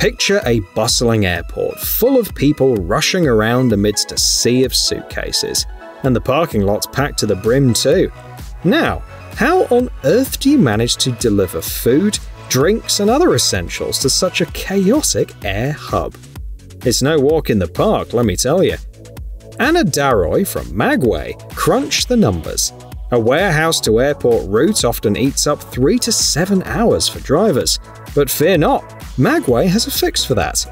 Picture a bustling airport full of people rushing around amidst a sea of suitcases. And the parking lot's packed to the brim too. Now, how on earth do you manage to deliver food, drinks, and other essentials to such a chaotic air hub? It's no walk in the park, let me tell you. Anna Daroy from Magway crunched the numbers. A warehouse to airport route often eats up 3 to 7 hours for drivers. But fear not, Magway has a fix for that.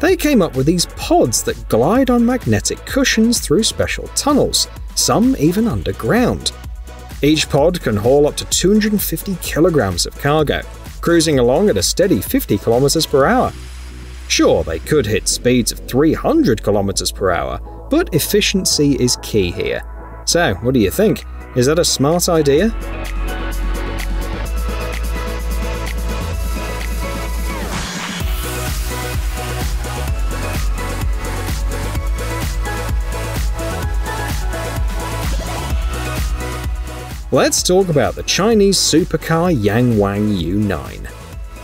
They came up with these pods that glide on magnetic cushions through special tunnels, some even underground. Each pod can haul up to 250 kilograms of cargo, cruising along at a steady 50 kilometers per hour. Sure, they could hit speeds of 300 kilometers per hour, but efficiency is key here. So, what do you think? Is that a smart idea? Let's talk about the Chinese supercar Yangwang U9.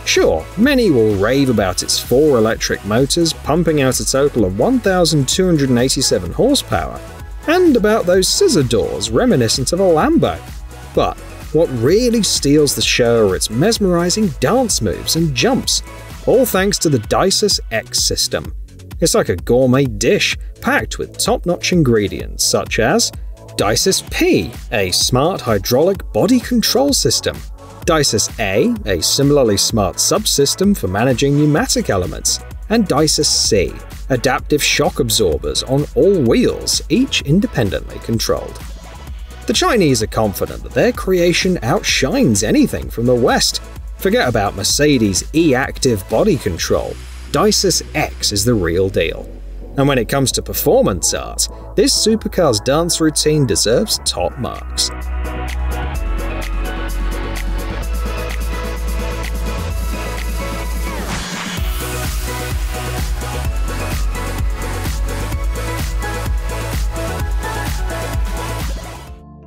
Sure, many will rave about its four electric motors pumping out a total of 1,287 horsepower, and about those scissor doors reminiscent of a Lambo. But what really steals the show are its mesmerizing dance moves and jumps, all thanks to the Disus X system. It's like a gourmet dish packed with top notch ingredients such as Disus P, a smart hydraulic body control system, Disus A, a similarly smart subsystem for managing pneumatic elements, and Disus C, adaptive shock absorbers on all wheels, each independently controlled. The Chinese are confident that their creation outshines anything from the West. Forget about Mercedes' e-active body control. Disus X is the real deal. And when it comes to performance art, this supercar's dance routine deserves top marks.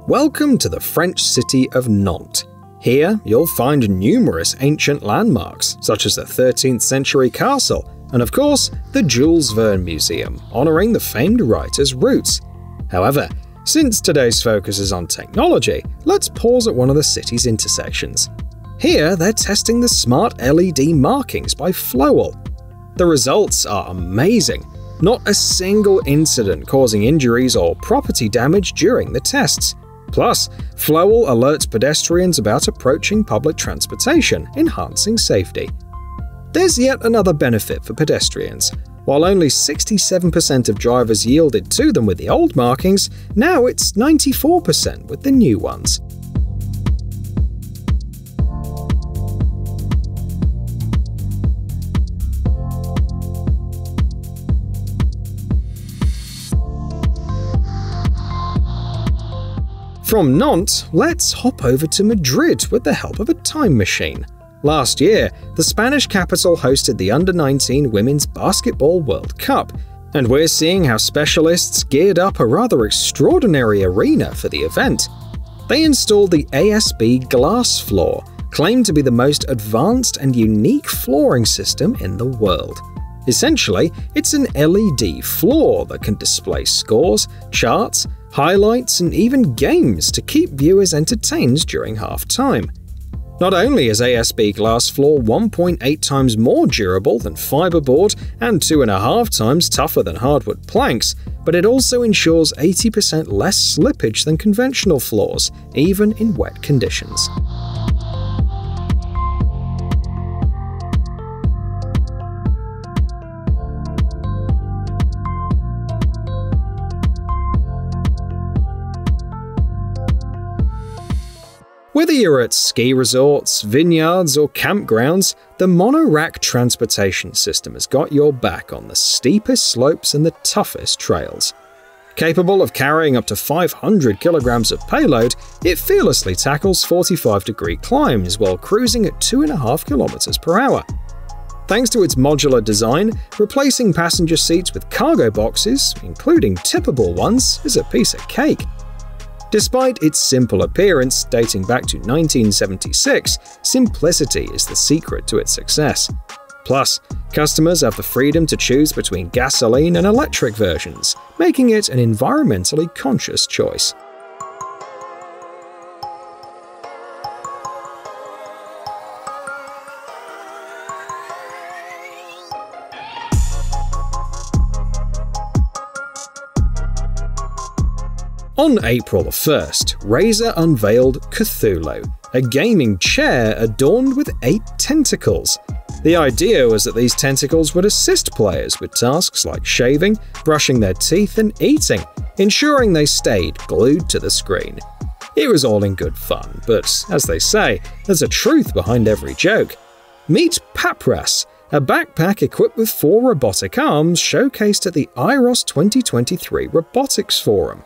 Welcome to the French city of Nantes. Here, you'll find numerous ancient landmarks, such as the 13th century castle and of course, the Jules Verne Museum, honouring the famed writer's roots. However, since today's focus is on technology, let's pause at one of the city's intersections. Here, they're testing the smart LED markings by Flowell. The results are amazing. Not a single incident causing injuries or property damage during the tests. Plus, Flowell alerts pedestrians about approaching public transportation, enhancing safety. There's yet another benefit for pedestrians. While only 67% of drivers yielded to them with the old markings, now it's 94% with the new ones. From Nantes, let's hop over to Madrid with the help of a time machine. Last year, the Spanish capital hosted the Under 19 Women's Basketball World Cup, and we're seeing how specialists geared up a rather extraordinary arena for the event. They installed the ASB glass floor, claimed to be the most advanced and unique flooring system in the world. Essentially, it's an LED floor that can display scores, charts, highlights, and even games to keep viewers entertained during halftime. Not only is ASB glass floor 1.8 times more durable than fiberboard and 2.5 times tougher than hardwood planks, but it also ensures 80% less slippage than conventional floors, even in wet conditions. Whether you're at ski resorts, vineyards, or campgrounds, the monorack transportation system has got your back on the steepest slopes and the toughest trails. Capable of carrying up to 500 kilograms of payload, it fearlessly tackles 45 degree climbs while cruising at 2.5 kilometers per hour. Thanks to its modular design, replacing passenger seats with cargo boxes, including tippable ones, is a piece of cake. Despite its simple appearance dating back to 1976, simplicity is the secret to its success. Plus, Customers have the freedom to choose between gasoline and electric versions, making it an environmentally conscious choice. On April 1st, Razer unveiled Cthulhu, a gaming chair adorned with eight tentacles. The idea was that these tentacles would assist players with tasks like shaving, brushing their teeth, and eating, ensuring they stayed glued to the screen. It was all in good fun, but as they say, there's a truth behind every joke. Meet Papras, a backpack equipped with four robotic arms showcased at the IROS 2023 Robotics Forum.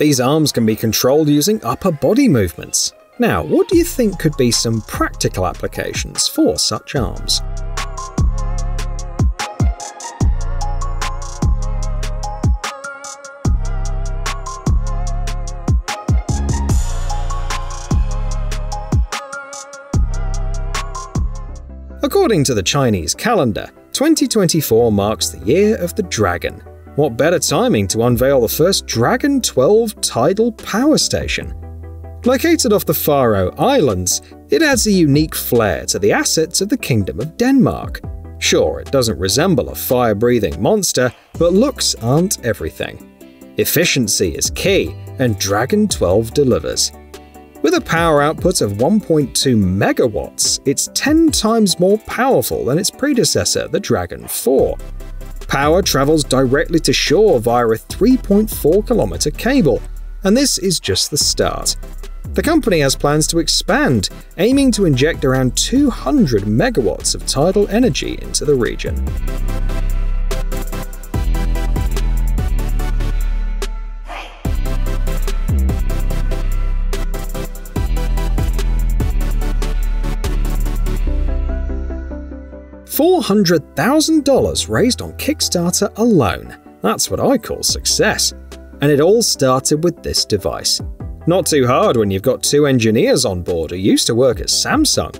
These arms can be controlled using upper body movements. Now, what do you think could be some practical applications for such arms? According to the Chinese calendar, 2024 marks the year of the dragon, what better timing to unveil the first Dragon 12 tidal power station? Located off the Faroe Islands, it adds a unique flair to the assets of the Kingdom of Denmark. Sure, it doesn't resemble a fire breathing monster, but looks aren't everything. Efficiency is key, and Dragon 12 delivers. With a power output of 1.2 megawatts, it's 10 times more powerful than its predecessor, the Dragon 4. Power travels directly to shore via a 3.4 kilometer cable, and this is just the start. The company has plans to expand, aiming to inject around 200 megawatts of tidal energy into the region. 400,000 raised on Kickstarter alone. That's what I call success. And it all started with this device. Not too hard when you've got two engineers on board who used to work at Samsung.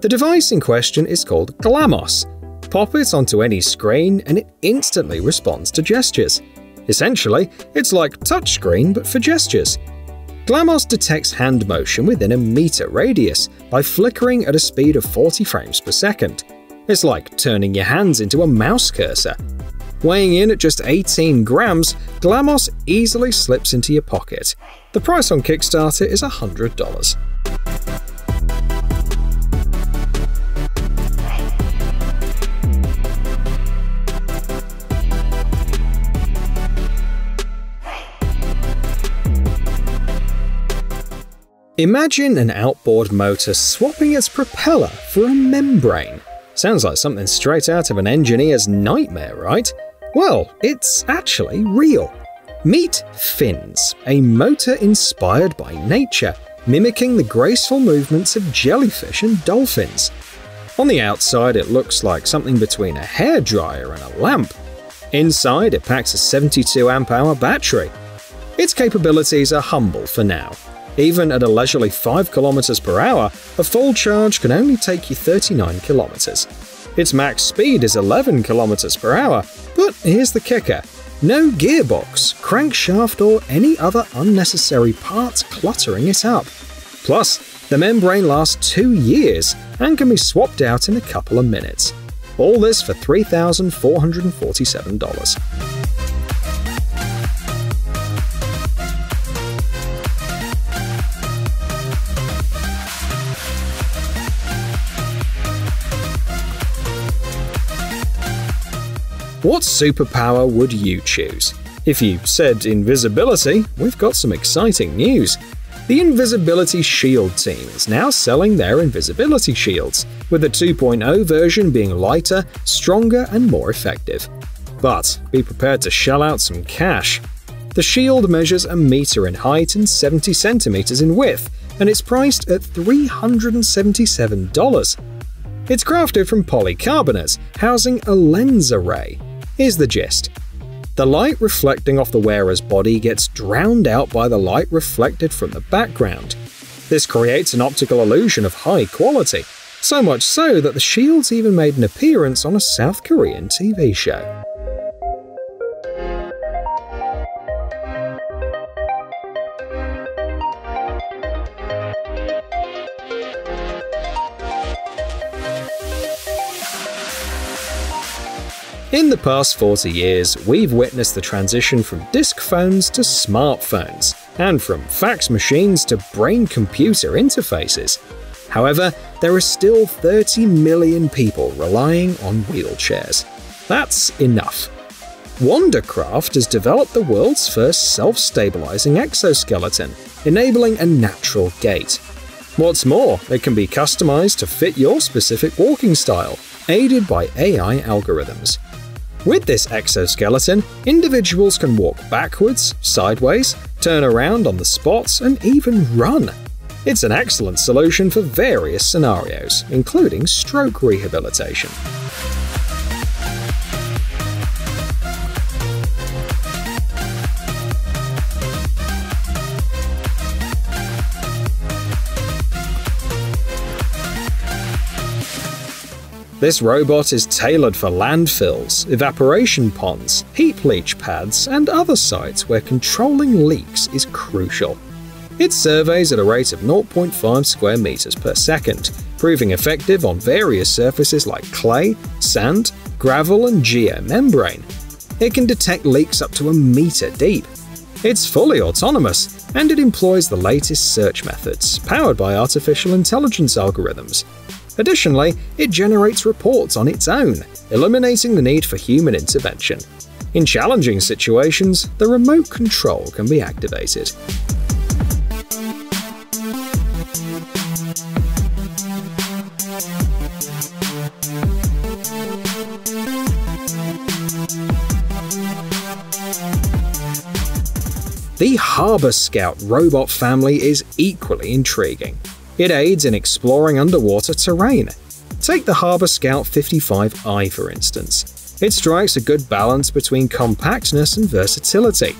The device in question is called Glamos. Pop it onto any screen and it instantly responds to gestures. Essentially, it's like touchscreen but for gestures. Glamos detects hand motion within a meter radius by flickering at a speed of 40 frames per second. It's like turning your hands into a mouse cursor. Weighing in at just 18 grams, Glamos easily slips into your pocket. The price on Kickstarter is $100. Imagine an outboard motor swapping its propeller for a membrane. Sounds like something straight out of an engineer's nightmare, right? Well, it's actually real. Meet fins, a motor inspired by nature, mimicking the graceful movements of jellyfish and dolphins. On the outside, it looks like something between a hairdryer and a lamp. Inside, it packs a 72 amp hour battery. Its capabilities are humble for now, even at a leisurely 5 km per hour, a full charge can only take you 39 km. Its max speed is 11 km per hour, but here's the kicker. No gearbox, crankshaft or any other unnecessary parts cluttering it up. Plus, the membrane lasts two years and can be swapped out in a couple of minutes. All this for $3,447. What superpower would you choose? If you said invisibility, we've got some exciting news. The Invisibility Shield team is now selling their invisibility shields, with the 2.0 version being lighter, stronger, and more effective. But be prepared to shell out some cash. The shield measures a meter in height and 70 centimeters in width, and it's priced at $377. It's crafted from polycarbonate, housing a lens array, Here's the gist. The light reflecting off the wearer's body gets drowned out by the light reflected from the background. This creates an optical illusion of high quality. So much so that the shields even made an appearance on a South Korean TV show. In the past 40 years, we've witnessed the transition from disk phones to smartphones, and from fax machines to brain computer interfaces. However, there are still 30 million people relying on wheelchairs. That's enough. Wandercraft has developed the world's first self stabilizing exoskeleton, enabling a natural gait. What's more, it can be customized to fit your specific walking style, aided by AI algorithms. With this exoskeleton, individuals can walk backwards, sideways, turn around on the spot, and even run. It's an excellent solution for various scenarios, including stroke rehabilitation. This robot is tailored for landfills, evaporation ponds, heap leach pads, and other sites where controlling leaks is crucial. It surveys at a rate of 0.5 square meters per second, proving effective on various surfaces like clay, sand, gravel, and geomembrane. It can detect leaks up to a meter deep. It's fully autonomous, and it employs the latest search methods, powered by artificial intelligence algorithms, Additionally, it generates reports on its own, eliminating the need for human intervention. In challenging situations, the remote control can be activated. The Harbour Scout robot family is equally intriguing. It aids in exploring underwater terrain. Take the Harbour Scout 55i for instance. It strikes a good balance between compactness and versatility.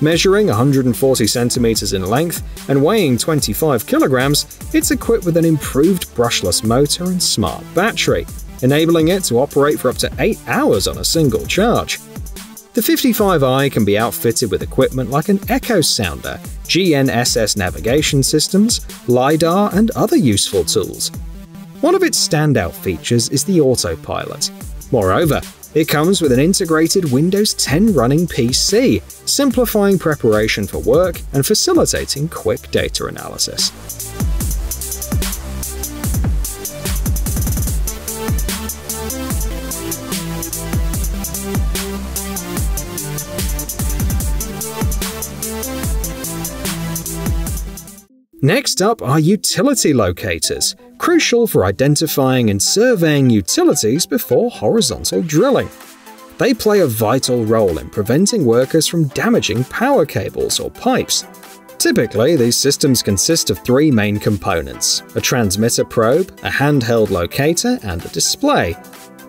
Measuring 140 centimeters in length and weighing 25 kilograms, it's equipped with an improved brushless motor and smart battery, enabling it to operate for up to 8 hours on a single charge. The 55i can be outfitted with equipment like an Echo Sounder, GNSS navigation systems, LiDAR, and other useful tools. One of its standout features is the autopilot. Moreover, it comes with an integrated Windows 10 running PC, simplifying preparation for work and facilitating quick data analysis. Next up are utility locators, crucial for identifying and surveying utilities before horizontal drilling. They play a vital role in preventing workers from damaging power cables or pipes. Typically, these systems consist of three main components a transmitter probe, a handheld locator, and a display.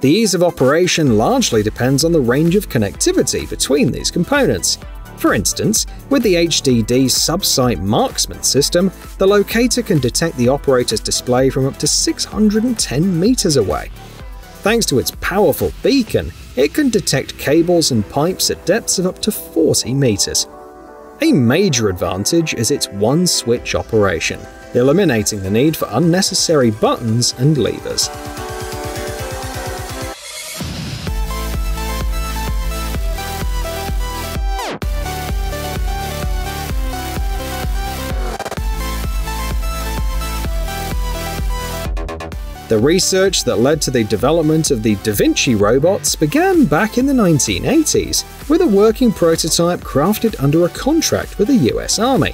The ease of operation largely depends on the range of connectivity between these components. For instance, with the HDD Subsite Marksman system, the locator can detect the operator's display from up to 610 meters away. Thanks to its powerful beacon, it can detect cables and pipes at depths of up to 40 meters. A major advantage is its one-switch operation, eliminating the need for unnecessary buttons and levers. The research that led to the development of the Da Vinci robots began back in the 1980s, with a working prototype crafted under a contract with the US Army.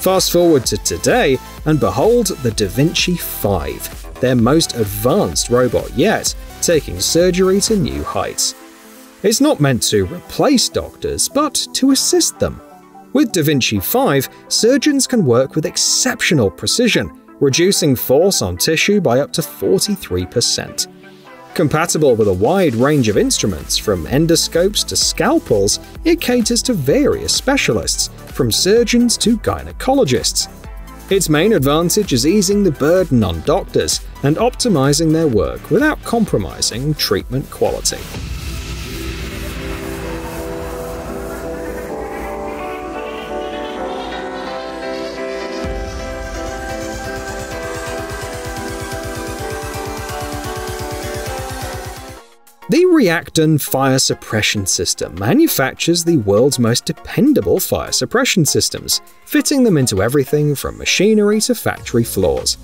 Fast forward to today, and behold the Da Vinci 5, their most advanced robot yet, taking surgery to new heights. It's not meant to replace doctors, but to assist them. With Da Vinci 5, surgeons can work with exceptional precision reducing force on tissue by up to 43%. Compatible with a wide range of instruments, from endoscopes to scalpels, it caters to various specialists, from surgeons to gynecologists. Its main advantage is easing the burden on doctors and optimizing their work without compromising treatment quality. The Reacton fire suppression system manufactures the world's most dependable fire suppression systems, fitting them into everything from machinery to factory floors.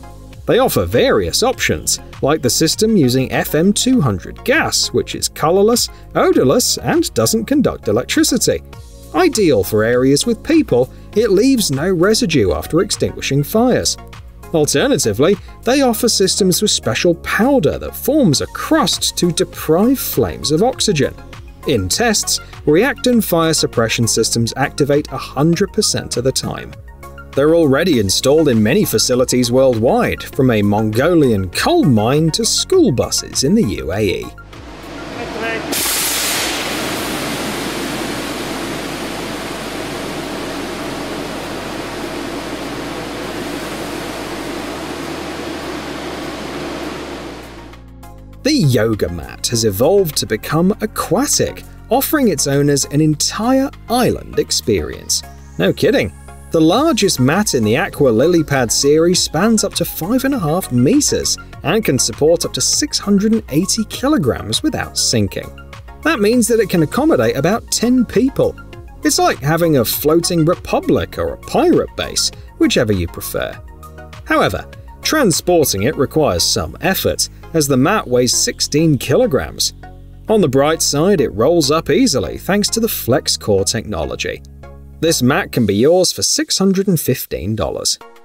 They offer various options, like the system using FM200 gas, which is colorless, odorless, and doesn't conduct electricity. Ideal for areas with people, it leaves no residue after extinguishing fires. Alternatively, they offer systems with special powder that forms a crust to deprive flames of oxygen. In tests, Reacton fire suppression systems activate 100% of the time. They're already installed in many facilities worldwide, from a Mongolian coal mine to school buses in the UAE. The yoga mat has evolved to become aquatic, offering its owners an entire island experience. No kidding. The largest mat in the Aqua LilyPad series spans up to 5.5 meters and can support up to 680 kilograms without sinking. That means that it can accommodate about 10 people. It's like having a floating republic or a pirate base, whichever you prefer. However, transporting it requires some effort, as the mat weighs 16 kilograms. On the bright side, it rolls up easily thanks to the FlexCore technology. This mat can be yours for $615.